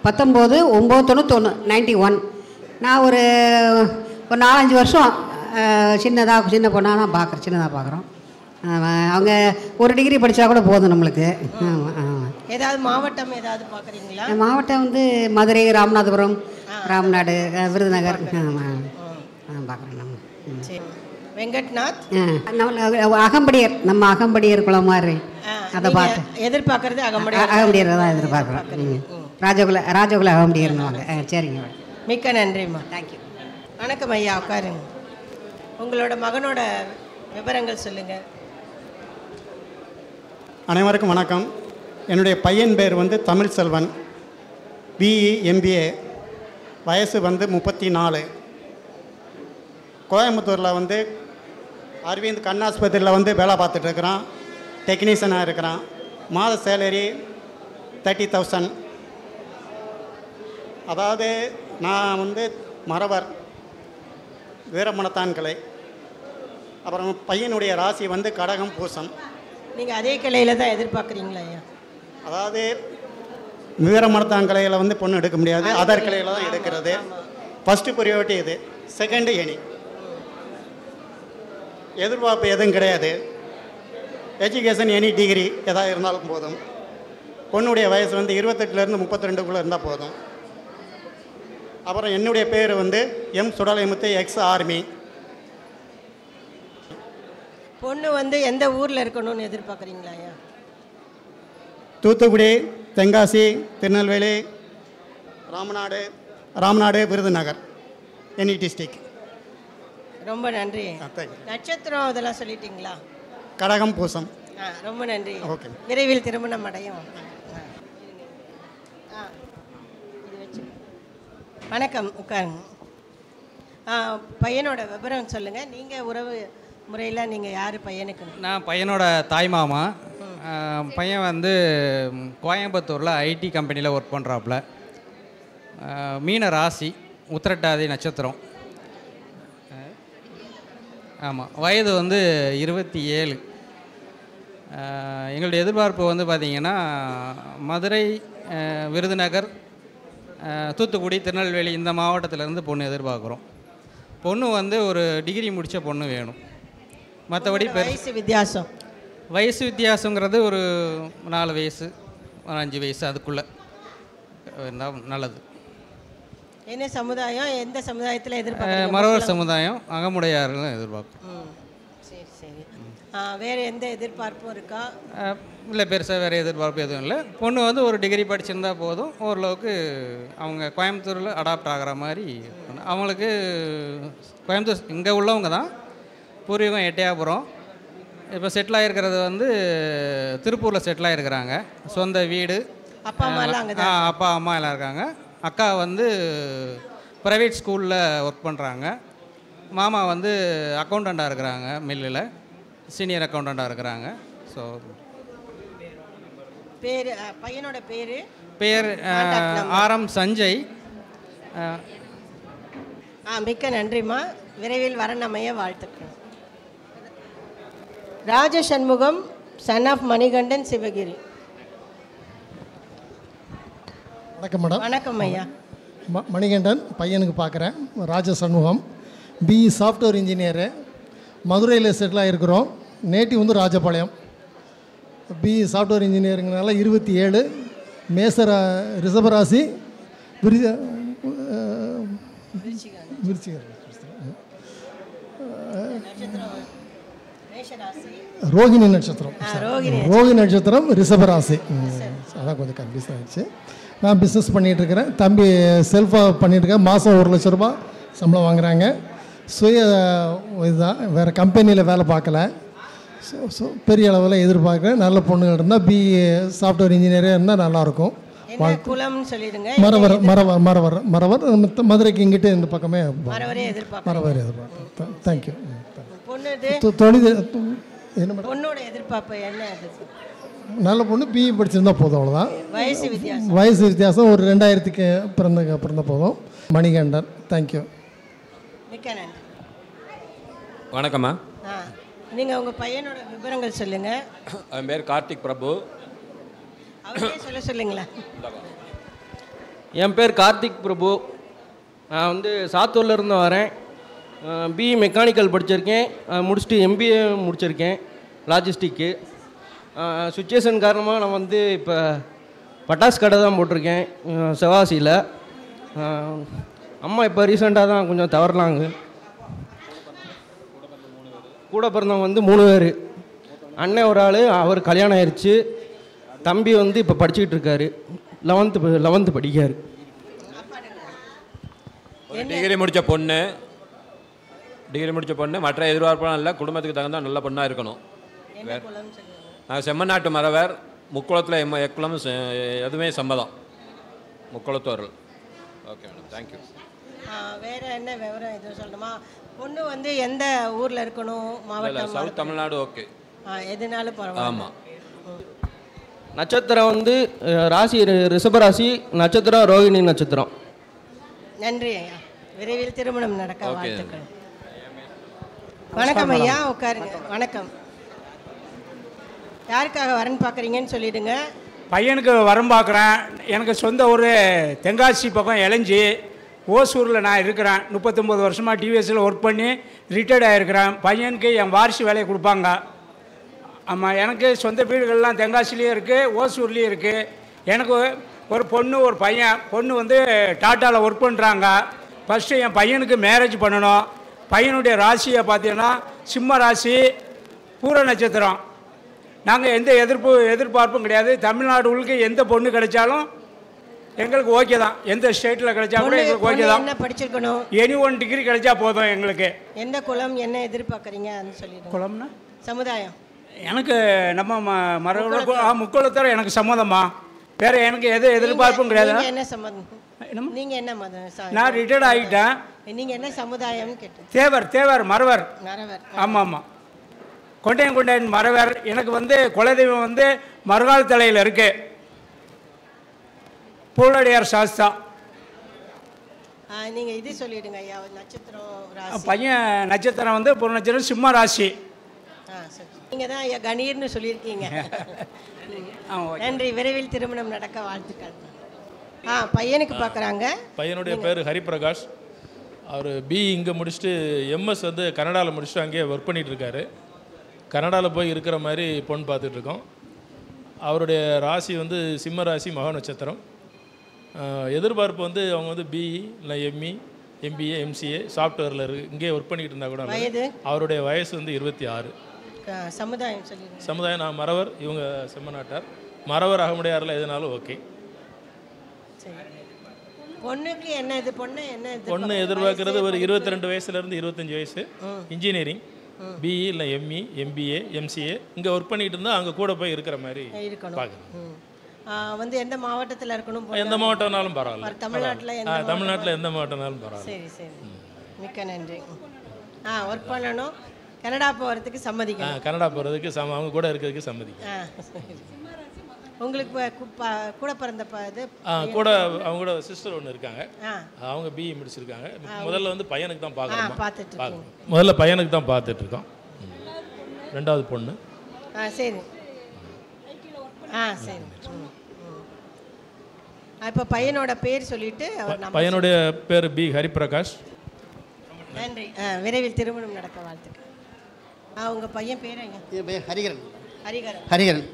பத்தொம்போது ஒம்பது தொண்ணூத்தொன்று நைன்டி ஒன் நான் ஒரு ஒரு நாலஞ்சு வருஷம் சின்னதாக சின்ன பொண்ணாக தான் பார்க்குறேன் சின்னதாக பார்க்குறோம் அவங்க ஒரு டிகிரி படித்தா கூட போதும் நம்மளுக்கு. ஏதாவது மாவட்டம் ஏதாவது பாக்குறீங்களா? மாவட்டம் வந்து மதுரை ராமநாதபுரம் ராம்நாடு விருதுநகர். ஆமாம். சரி வெங்கட்நாத். அகம்படியர் நம்ம அகம்படியர் குளம் மாதிரி அதை பார்த்து. எதிர்பார்க்கறது அகம்படி அ- அகம்படியர் தான் எதிர்பார்க்குறோம். ராஜகுல ராஜகுல அகம்படியர்னுவாங்க. ஆ, சரிங்க. மிக்க நன்றிம்மா. தேங்க்யூ வணக்கம் ஐயா உட்காருங்க. உங்களோட மகனோட விவரங்கள் சொல்லுங்க. அனைவருக்கும் வணக்கம். என்னுடைய பையன் பேர் வந்து தமிழ் செல்வன். பிஇ எம்பிஏ வயசு வந்து முப்பத்தி நாலு. கோயம்புத்தூரில் வந்து அரவிந்த் கண்ணாஸ்பத்திரியில் வந்து வேலை பார்த்துட்டு இருக்கிறான். டெக்னீஷியனாக இருக்கிறான். மாத சேலரி தேர்ட்டி தௌசண்ட் அதாவது நான் வந்து மறவர் வீரமணத்தான் கிளை அப்புறம் பையனுடைய ராசி வந்து கடகம் பூசம். நீங்க அதே கிளையில தான் எதிர்பார்க்குறீங்களா ஐயா? அதாவது வீரமரத்தான் கிளையில் வந்து பொண்ணு எடுக்க முடியாது. அதர் கிளையில் தான் எடுக்கிறது. ஃபஸ்ட்டு ப்ரியாரிட்டி இது. செகண்டு எனி எதிர்பார்ப்பு எதுவும் கிடையாது. எஜுகேஷன் எனி டிகிரி எதாக இருந்தாலும் போதும். பொண்ணுடைய வயசு வந்து இருபத்தெட்டுலேருந்து முப்பத்தி ரெண்டுக்குள்ளே இருந்தால் போதும். அப்புறம் என்னுடைய பேர் வந்து எம் சுடலைமுத்து எக்ஸ் ஆர்மி பொண்ணு வந்து எந்த ஊர்ல இருக்கணும்னு எதிர்பார்க்குறீங்களா தூத்துக்குடி தென்காசி திருநெல்வேலி ராமநாடு ராமநாடு விருதுநகர் எனி டிஸ்ட்ரிக் ரொம்ப நன்றி. நட்சத்திரம் இதெல்லாம் சொல்லிட்டீங்களா? கடகம் பூசம். ஆ ரொம்ப நன்றி. ஓகே. விரைவில் திருமணம் அடையும். ஆ. ஆ, இது வச்சு. வணக்கம் உட்காருங்க. ஆ, பையனோட விவரம் சொல்லுங்க. நீங்க உறவு முறையில் நீங்க யாரு பையனுக்கு? நான் பையனோட தாய் மாமா. பையன் வந்து கோயம்புத்தூரில் ஐடி கம்பெனியில் ஒர்க் பண்ணுறாப்புல மீன ராசி உத்திரட்டாதி நட்சத்திரம். ஆமாம் வயது வந்து இருபத்தி ஏழு. எங்களுடைய எதிர்பார்ப்பு வந்து பார்த்திங்கன்னா மதுரை விருதுநகர் தூத்துக்குடி திருநெல்வேலி இந்த மாவட்டத்திலேருந்து பொண்ணு எதிர்பார்க்குறோம். பொண்ணு வந்து ஒரு டிகிரி முடித்த பொண்ணு வேணும். மற்றபடி வயசு வித்தியாசம்? வயசு வித்தியாசங்கிறது ஒரு நாலு வயசு ஒரு அஞ்சு வயசு அதுக்குள்ளே. இருந்தால் நல்லது. என்ன சமுதாயம்? எந்த சமுதாயத்தில் அஹ், எதிர்பார்க்குறீங்க? மறவர் சமுதாயம் அகமுடையார்கள் எதிர்பார்க்கும் சரி சரி. வேற எந்த எதிர்பார்ப்பும் இருக்கா? இல்லை பெருசாக வேறு எதிர்பார்ப்பு எதுவும் இல்லை. பொண்ணு வந்து ஒரு டிகிரி படிச்சிருந்தா போதும். ஓரளவுக்கு அவங்க கோயம்புத்தூரில் அடாப்ட் ஆகிற மாதிரி. அவங்களுக்கு கோயம்புத்தூர் இங்கே உள்ளவங்க தான். பூர்வீகம் எட்டயாபுரம். இப்போ செட்டில் ஆகிருக்கிறது வந்து திருப்பூரில் செட்டில் ஆகிருக்கிறாங்க சொந்த வீடு. அப்பா அம்மா எல்லாம் அப்பா அம்மா எல்லாம் இருக்காங்க. அக்கா வந்து ப்ரைவேட் ஸ்கூலில் ஒர்க் பண்ணுறாங்க மாமா வந்து அக்கௌண்டண்ட்டாக இருக்கிறாங்க மில்லில். சீனியர் அக்கௌண்டண்ட்டாக இருக்கிறாங்க. ஸோ பேர் பையனோட பேர்? பேர் ஆரம் சஞ்சய். ஆ மிக்க நன்றிம்மா. விரைவில் வரணமைய வாழ்த்துக்கள். Raja Shanmugam son of Manikandan Sivagiri. வணக்கம் மேடம். வணக்கம் ஐயா. ம மணிகண்டன் பையனுக்கு பார்க்குறேன் Raja Shanmugam. BE software engineer மதுரையில் செட்டில் ஆகிருக்கிறோம் நேட்டிவ் வந்து ராஜபாளையம். பிஇ சாஃப்ட்வேர் இன்ஜினியருங்கனால இருபத்தி ஏழு. மேசர ரிஷபராசி விரி விருச்சிகர் ரோகிணி நட்சத்திரம். ரோகிணி நட்சத்திரம். ரிஷபராசி. அதான் கொஞ்சம் கன்ஃபியூஸ் ஆகிடுச்சு நான் பிஸ்னஸ் பண்ணிகிட்ருக்கிறேன் தம்பி செல்ஃபாக பண்ணிகிட்ருக்கேன் மாதம் ஒரு லட்ச ரூபா சம்பளம் வாங்குறாங்க. சுய இதுதான். வேறு கம்பெனியில் வேலை பார்க்கல. ஸோ ஸோ பெரிய அளவில் எதிர்பார்க்குறேன் நல்ல பொண்ணுங்க இருந்தால் பி சாஃப்ட்வேர் இன்ஜினியரே இருந்தால் நல்லாயிருக்கும் மரவர் மரவர் மரவர் மரவர் மதுரைக்கு இங்கிட்டு இந்த பக்கமே மரவரே எதிர்பார்ப்பேன் தேங்க்யூ பொண்ணு தொழில் என்ன மேடம்? பொண்ணோட எதிர்பார்ப்பு என்ன நல்ல பொண்ணு பிஇ படிச்சிருந்தா போதும் அவ்வளோதான் வயசு வித்தியாசம். வயசு வித்தியாசம் ஒரு ரெண்டாயிரத்துக்கு பிறந்த பிறந்த போதும். மணிகண்டன் தேங்க்யூ மிக்க நன்றி. வணக்கம்மா. நீங்கள் உங்கள் பையனோட விவரங்கள் சொல்லுங்கள் என் பேர் கார்த்திக் பிரபு. அவரே சொல்ல சொல்லுங்களேன் என் பேர் கார்த்திக் பிரபு. நான் வந்து சாத்தூர்ல இருந்து வரேன். பிஇ மெக்கானிக்கல் படிச்சிருக்கேன். முடிச்சுட்டு எம்பிஏ முடிச்சிருக்கேன். லாஜிஸ்டிக்கு சுச்சுவேஷன் காரணமாக நான் வந்து இப்போ பட்டாசு கடை தான் போட்டிருக்கேன். சிவாசியில். அம்மா இப்போ ரீசெண்டாக தான் கொஞ்சம் தவறலாங்க கூட பிறந்தவங்க வந்து மூணு பேர். அண்ணன் ஒரு ஆள் அவர் கல்யாணம் ஆயிடுச்சு தம்பி வந்து இப்போ படிச்சுக்கிட்டு இருக்காரு. லெவன்த்து லெவன்த்து படிக்காரு டிகிரி முடித்த பொண்ணு டிகிரி முடித்த பொண்ணு மற்ற எதிர்பார்ப்பெல்லாம் இல்லை குடும்பத்துக்கு தகுந்த நல்ல பொண்ணாக இருக்கணும். வேற நான் செம்மநாட்டு மறவர் முக்குளத்தில் எம்ம எக்குளம் எதுவுமே சம்மதம். முக்குளத்தோர்கள். ஓகே மேடம் தேங்க்யூ ஆ, வேற என்ன விவரம் எதுவும் சொல்லணுமா? பொண்ணு வந்து எந்த ஊரில் இருக்கணும்? இல்லை மாவட்டம் சவுத் தமிழ்நாடு ஓகே. எதுனாலும் பரவாயில்ல. ஆமாம் நட்சத்திரம் வந்து ராசி ரி- ரிஷபராசி நட்சத்திரம் ரோகிணி நட்சத்திரம். நன்றி ஐயா. விரைவில் திருமணம் நடக்க ஓகே. வாழ்த்துக்கள். வணக்கம் ஐயா உட்காருங்க. வணக்கம். யாருக்காக வரன் பார்க்குறீங்கன்னு சொல்லிடுங்க. பையனுக்கு வரம் பார்க்குறேன். எனக்கு சொந்த ஊர் தென்காசி பக்கம் இளைஞ்சி. ஓசூரில் நான் இருக்கிறேன். முப்பத்தொம்பது வருஷமாக டிவிஎஸில் ஒர்க் பண்ணி ரிட்டையர்ட் ஆகிருக்கிறேன் பையனுக்கு என் வாரிசு வேலையை கொடுப்பாங்க. ஆமாம் எனக்கு சொந்த வீடுகள்லாம் தென்காசிலையும் இருக்குது ஓசூர்லேயும் இருக்குது எனக்கு ஒரு பொண்ணு ஒரு பையன். பொண்ணு வந்து டாட்டாவில் ஒர்க் பண்ணுறாங்க ஃபஸ்ட்டு என் பையனுக்கு மேரேஜ் பண்ணணும். பையனுடைய ராசியை பார்த்தீங்கன்னா சிம்ம ராசி பூர நட்சத்திரம். நாங்கள் எந்த எதிர்ப்பு எதிர்பார்ப்பும் கிடையாது. தமிழ்நாடு உள்ள எந்த பொண்ணு கிடைச்சாலும் எங்களுக்கு ஓகே தான். எந்த ஸ்டேட்டில் கிடைச்சா கூட எங்களுக்கு ஓகே தான். என்ன படிச்சிருக்கணும்? எனி ஒன் டிகிரி கிடைச்சா போதும் எங்களுக்கு. எந்த குலம் என்ன எதிர்பார்க்குறீங்க? சொல்லிடுங்க. குலம்னா சமுதாயம். எனக்கு நம்ம ம- மரபு முக்கோளத்தோட எனக்கு சம்மதம்மா. வேற எனக்கு எது எதிர்பார்ப்பும் கிடையாது. என்ன சம்மதம்? நீங்க என்ன மதம்? நான் ரிட்டையர்ட் ஆகிட்டேன் நீங்க என்ன சமுதாயம்னு கேட்டேன் தேவர் தேவர் மறவர். மறவர். ஆமாம் ஆமாம் கொண்டையன் கொண்டையன் மறவர். எனக்கு வந்து குலதெய்வம் வந்து மறுகால் தலையில் இருக்கு. பூலடியார் சாஸ்தா. நீங்கள் இது சொல்லிடுங்க ஐயா நட்சத்திரம் ராசி. பையன் நட்சத்திரம் வந்து பொண்ணு நட்சத்திரம் சிம்ம ராசி. ஆ சரி. நீங்கள் தான் ஐயா கணீர்னு சொல்லியிருக்கீங்க. [LAUGHS] நன்றி. விரைவில் திருமணம் நடக்க வாழ்த்துக்கள். ஆ பையனுக்கு பார்க்குறாங்க பையனுடைய பேர் ஹரிபிரகாஷ். அவர் பி இங்கே முடிச்சுட்டு எம்எஸ் வந்து கனடாவில் முடிச்சுட்டு அங்கேயே ஒர்க் பண்ணிட்டு இருக்காரு. கனடாவில் போய் இருக்கிற மாதிரி பொண்ணு பார்த்துட்டு இருக்கோம் அவருடைய ராசி வந்து சிம்ம ராசி மக நட்சத்திரம். எதிர்பார்ப்பு வந்து அவங்க வந்து பிஇ இல்லை எம்இ எம்பிஏ எம்சிஏ சாஃப்ட்வேரில் இருக்கு இங்கேயே ஒர்க் பண்ணிட்டு இருந்தால் கூட? அவருடைய வயசு வந்து இருபத்தி ஆறு. சமுதாயம் சொல்லிடுங்க. சமுதாயம் நான் மறவர் இவங்க செம்மநாட்டார். மறவர் அகமுடையாரில் எதுனாலும் ஓகே பொண்ணுக்கு என்ன இது? பொண்ணு என்ன பொண்ணு எதிர்பார்க்கறது ஒரு இருபத்தி ரெண்டு வயசுலேருந்து இருபத்தஞ்சி வயசு. இன்ஜினியரிங் பிஇ இல்லை எம்இ எம்பிஏ எம்சிஏ இங்கே ஒர்க் பண்ணிட்டு இருந்தால் அங்கே கூட போய் இருக்கிற மாதிரி இருக்கணும். பார்க்குறேன் ம். ஆ, வந்து எந்த மாவட்டத்தில் இருக்கணும் எந்த மாவட்டம்னாலும் பரவாயில்ல. பர- தமிழ்நாட்டுல? தமிழ்நாட்டில் எந்த மாவட்டம்னாலும் பரவாயில்ல. சரி சரி. மிக்க நன்றி. ஆ ஒர்க் பண்ணணும். கனடா போகிறதுக்கு சம்மதிக்கணும். கனடா போகிறதுக்கு சம அவங்க கூட இருக்கிறதுக்கு சரி. உங்களுக்கு கூட பிறந்த இது? கூட அவங்க கூட சிஸ்டர் ஒன்று இருக்காங்க. ஆ. அவங்க பிஇ முடிச்சிருக்காங்க. முதல்ல வந்து பையனுக்கு தான் பார்க்குறோம்? பார்த்துட்டு இருக்கீங்க. முதல்ல பையனுக்கு தான் பார்த்துட்டு இருக்கோம். ரெண்டாவது பொண்ணு. ஆ சரி. ஆ சரி. இப்போ பையனோட பேர் சொல்லிட்டு பையனுடைய பேர் பி ஹரிபிரகாஷ். நன்றி. ஆ விரைவில் திருமணம் நடக்க வாழ்த்துக்கள். ஆ உங்கள் பையன் பேர் என் பேர் ஹரிகரன். ஹரிகரன். ஹரிகரன்.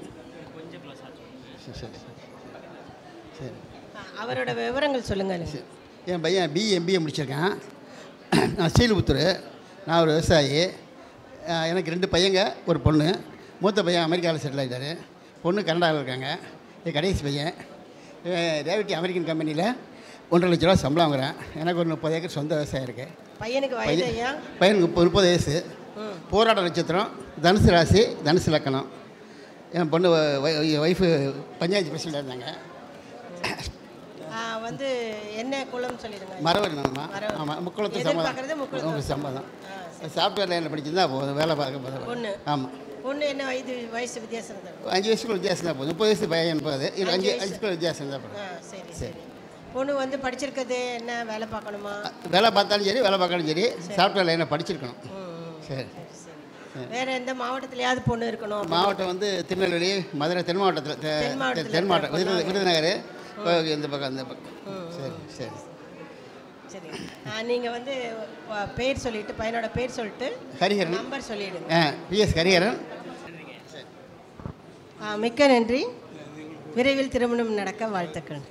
சரி சரி. அவரோட விவரங்கள் சொல்லுங்கள் என் பையன் பிஏ எம்பிஏ முடிச்சிருக்கேன். நான் ஸ்ரீலிபுத்தூர் நான் ஒரு விவசாயி. எனக்கு ரெண்டு பையங்க ஒரு பொண்ணு. மூத்த பையன் அமெரிக்காவில் செட்டில் ஆகிட்டாரு பொண்ணு கனடாவில் இருக்காங்க. இது கடைசி பையன். ரேவட்டி அமெரிக்கன் கம்பெனியில் ஒன்றரை லட்ச ரூபா சம்பளம் வாங்குறேன். எனக்கு ஒரு முப்பது ஏக்கர் சொந்த விவசாயம் இருக்குது பையனுக்கு பையனுக்கு முப்பது முப்பது வயசு. போராட்ட நட்சத்திரம் தனுசு ராசி தனுசு லக்கணம். என் பொண்ணு ஒய்ஃபு பஞ்சாயத்து பிரசிடண்டாக இருந்தாங்க. வந்து என்ன குலம் சொல்லிடுங்க மரவர். ஆமாம் முக்குளத்து சம்மதம் முக்குளத்து உங்கள் சம்மதம் சாஃப்ட்வேர் லைனில் படிச்சிருந்தா போதும் வேலை பார்க்க போதும். பொண்ணு? ஆமாம் பொண்ணு என்ன வயது வயசு வித்தியாசம் அஞ்சு வயசுக்குள்ள வித்தியாசம் தான் போதும் முப்பது வயசு பையன் இல்லை அஞ்சு அஞ்சு வயசு. அஞ்சுக்குள்ள வித்தியாசம் தான் போதும் சரி சரி. பொண்ணு வந்து படிச்சிருக்கிறது என்ன வேலை பார்க்கணுமா? வேலை பார்த்தாலும் சரி வேலை பார்க்கணும் சரி சாஃப்ட்வேர் லைனில் படிச்சிருக்கணும். சரி. வேற எந்த மாவட்டத்திலயாவது பொண்ணு இருக்கணும் மாவட்டம் வந்து திருநெல்வேலி மதுரை தென் மாவட்டத்தில் தென் மாவட்டம். விருதுநகர் இந்த பக்கம் அந்த பக்கம். சரி சரி. சரி. ஆ, நீங்க வந்து பேர் சொல்லிட்டு பையனோட பேர் சொல்லிட்டு ஹரிஹரன். நம்பர் சொல்லிடுங்க. ஆ பிஎஸ் ஹரிஹரன். மிக்க நன்றி. விரைவில் திருமணம் நடக்க வாழ்த்துக்கள்.